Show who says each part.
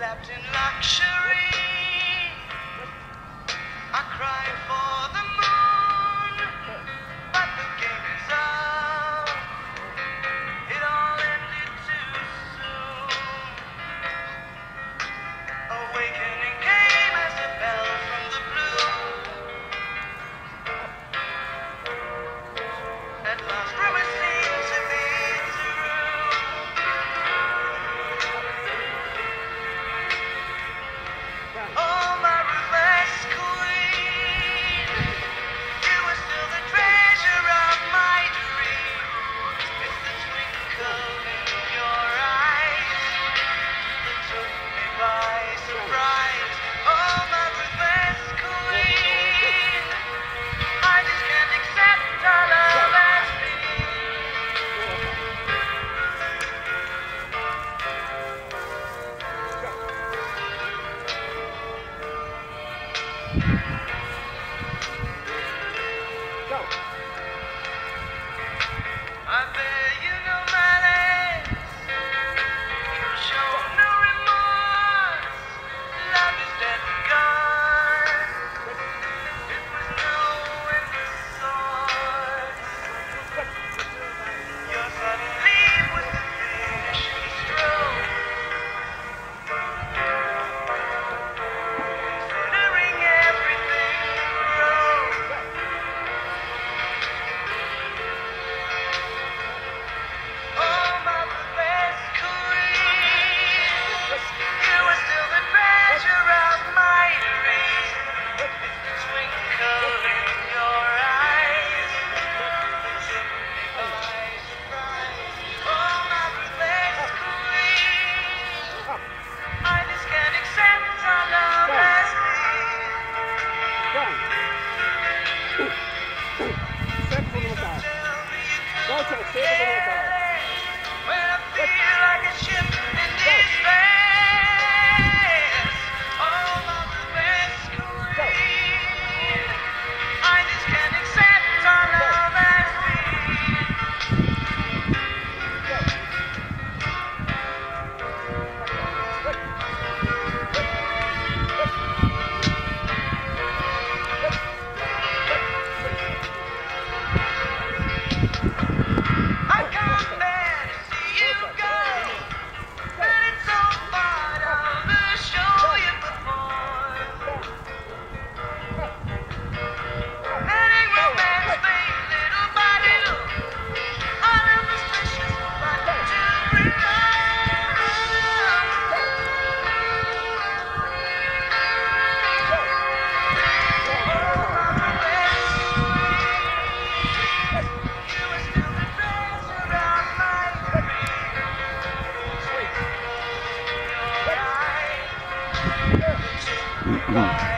Speaker 1: Lapped in luxury. I cried for the Oh, oh, oh. うん